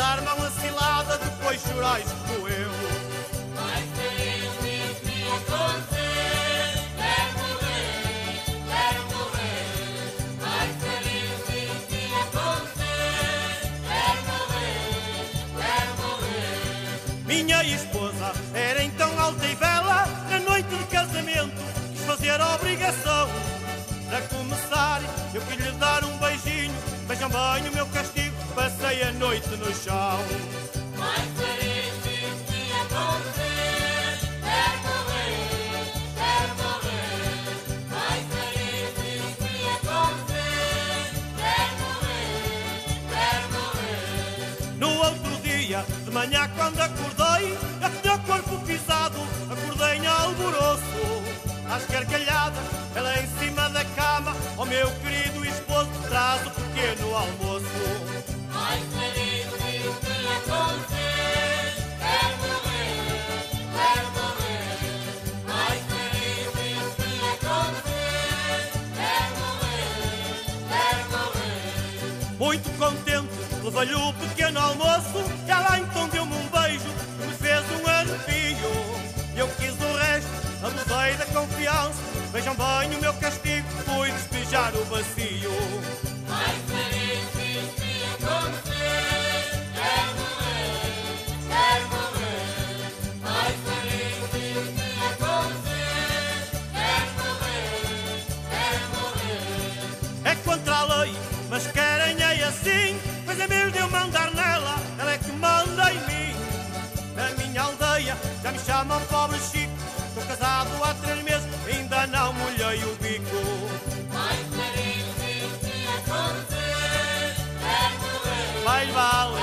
armam a cilada, depois chorais como eu. Vai ser isso que acontecer, quero morrer, quero morrer. Vai ser isso que acontecer, quero morrer, quero morrer. Minha esposa era então alta e bela, na noite de casamento quis fazer a obrigação. Para começar, eu quis lhe dar um beijinho, vejam bem o meu castigo, passei a noite no chão. Ser isso que acontecer, quero morrer, quero morrer. Vai ser isso que acontecer, quero morrer, quero morrer. No outro dia, de manhã quando acordei, a o corpo pisado, acordei em alvoroço. Às gargalhadas, ela em cima da cama, ao meu querido esposo, traz o pequeno almoço. Muito contente, levei-lhe o pequeno almoço, ela então deu-me um beijo, me fez um arrepio. Eu quis o resto, abusei da confiança, vejam bem o meu castigo, fui despejar o vazio. assim, pois é mesmo de eu mandar nela, ela é que manda em mim. Na minha aldeia já me chamam pobre Chico, estou casado há três meses, ainda não molhei o bico. Vai, feliz se acontecer, é morrer. Vai, vale.